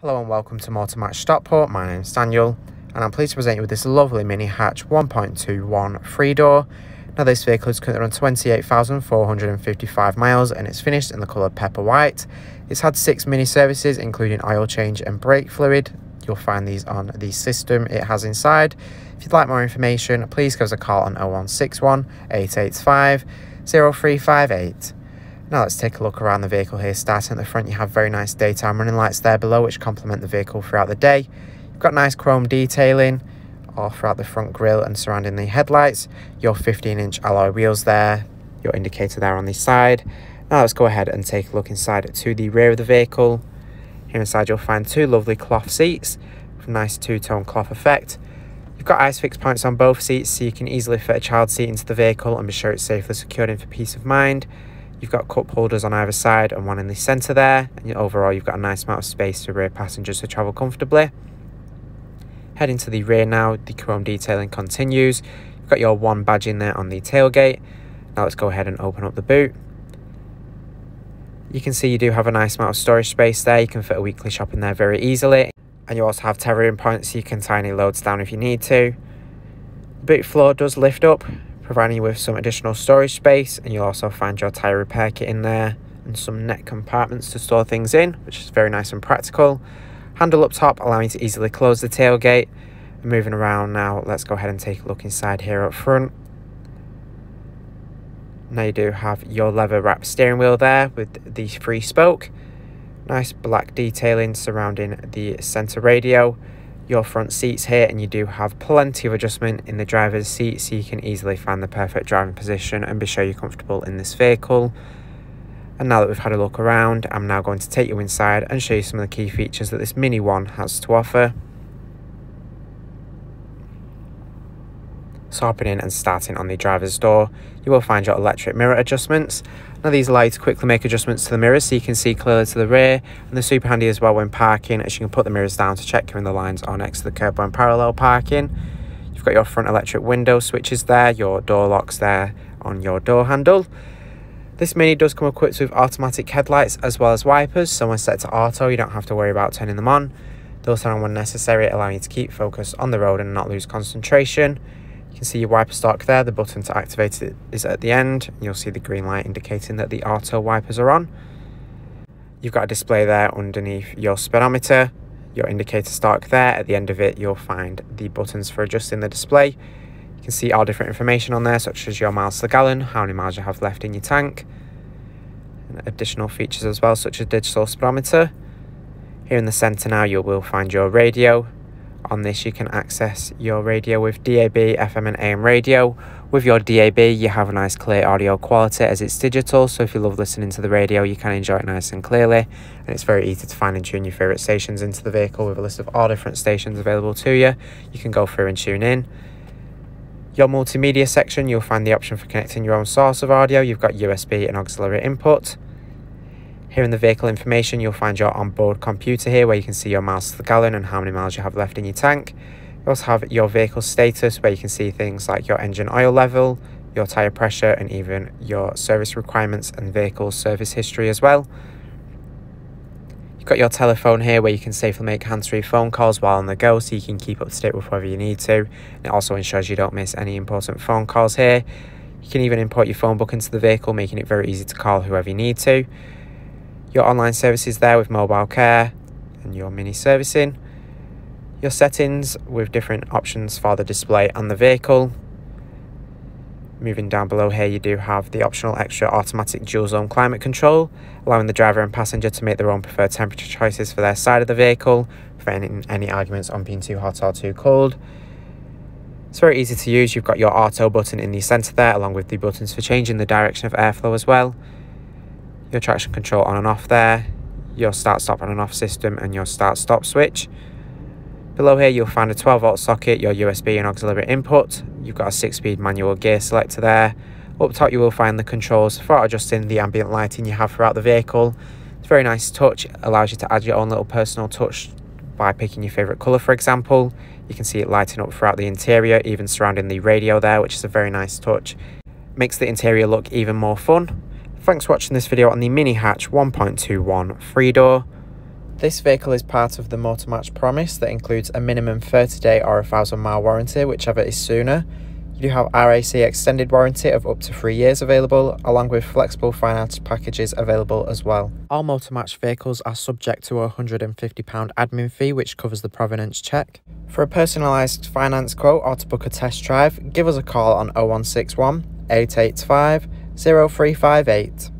Hello and welcome to Motor Match Stockport. My name is Daniel and I'm pleased to present you with this lovely mini hatch 1.21 three door. Now this vehicle is currently on 28,455 miles and it's finished in the colour pepper white. It's had six mini services including oil change and brake fluid. You'll find these on the system it has inside. If you'd like more information please give us a call on 0161 885 0358. Now let's take a look around the vehicle here. Starting at the front, you have very nice daytime running lights there below, which complement the vehicle throughout the day. You've got nice chrome detailing all throughout the front grille and surrounding the headlights. Your 15-inch alloy wheels there, your indicator there on the side. Now let's go ahead and take a look inside to the rear of the vehicle. Here inside you'll find two lovely cloth seats with a nice two-tone cloth effect. You've got ISOFIX points on both seats so you can easily fit a child seat into the vehicle and be sure it's safely secured in for peace of mind. You've got cup holders on either side and one in the centre there. And overall, you've got a nice amount of space for rear passengers to travel comfortably. Heading to the rear now, the chrome detailing continues. You've got your one badge in there on the tailgate. Now let's go ahead and open up the boot. You can see you do have a nice amount of storage space there. You can fit a weekly shop in there very easily. And you also have tethering points so you can tie any loads down if you need to. The boot floor does lift up providing you with some additional storage space and you'll also find your tyre repair kit in there and some net compartments to store things in which is very nice and practical. Handle up top allowing you to easily close the tailgate. Moving around now let's go ahead and take a look inside here up front. Now you do have your leather wrapped steering wheel there with the free spoke. Nice black detailing surrounding the center radio your front seats here and you do have plenty of adjustment in the driver's seat so you can easily find the perfect driving position and be sure you're comfortable in this vehicle. And now that we've had a look around, I'm now going to take you inside and show you some of the key features that this Mini One has to offer. So hopping in and starting on the driver's door, you will find your electric mirror adjustments. Now these lights quickly make adjustments to the mirrors so you can see clearly to the rear and they're super handy as well when parking as you can put the mirrors down to check when the lines are next to the curb when parallel parking. You've got your front electric window switches there, your door locks there on your door handle. This Mini does come equipped with automatic headlights as well as wipers, so when set to auto you don't have to worry about turning them on. They'll turn on when necessary, allowing you to keep focus on the road and not lose concentration. You can see your wiper stalk there, the button to activate it is at the end. You'll see the green light indicating that the auto wipers are on. You've got a display there underneath your speedometer, your indicator stalk there. At the end of it, you'll find the buttons for adjusting the display. You can see all different information on there, such as your miles per gallon, how many miles you have left in your tank, and additional features as well, such as digital speedometer. Here in the centre now, you will find your radio, on this you can access your radio with DAB, FM and AM radio. With your DAB you have a nice clear audio quality as it's digital so if you love listening to the radio you can enjoy it nice and clearly and it's very easy to find and tune your favourite stations into the vehicle with a list of all different stations available to you. You can go through and tune in. Your multimedia section you'll find the option for connecting your own source of audio. You've got USB and auxiliary input. Here in the vehicle information, you'll find your onboard computer here where you can see your miles to the gallon and how many miles you have left in your tank. You also have your vehicle status where you can see things like your engine oil level, your tyre pressure and even your service requirements and vehicle service history as well. You've got your telephone here where you can safely make hands-free phone calls while on the go so you can keep up to date with whatever you need to. And it also ensures you don't miss any important phone calls here. You can even import your phone book into the vehicle making it very easy to call whoever you need to your online services there with mobile care and your mini servicing, your settings with different options for the display and the vehicle. Moving down below here, you do have the optional extra automatic dual zone climate control, allowing the driver and passenger to make their own preferred temperature choices for their side of the vehicle, preventing any arguments on being too hot or too cold. It's very easy to use. You've got your auto button in the centre there, along with the buttons for changing the direction of airflow as well your traction control on and off there, your start stop on and off system and your start stop switch. Below here you'll find a 12 volt socket, your USB and auxiliary input. You've got a 6 speed manual gear selector there. Up top you will find the controls for adjusting the ambient lighting you have throughout the vehicle. It's a very nice touch, allows you to add your own little personal touch by picking your favourite colour for example. You can see it lighting up throughout the interior, even surrounding the radio there, which is a very nice touch. Makes the interior look even more fun. Thanks for watching this video on the Mini Hatch 1.21 three door. This vehicle is part of the Motor Match promise that includes a minimum 30 day or a 1000 mile warranty, whichever is sooner. You do have RAC extended warranty of up to three years available, along with flexible finance packages available as well. All Motor Match vehicles are subject to a £150 admin fee, which covers the provenance check. For a personalised finance quote or to book a test drive, give us a call on 0161 885 0358.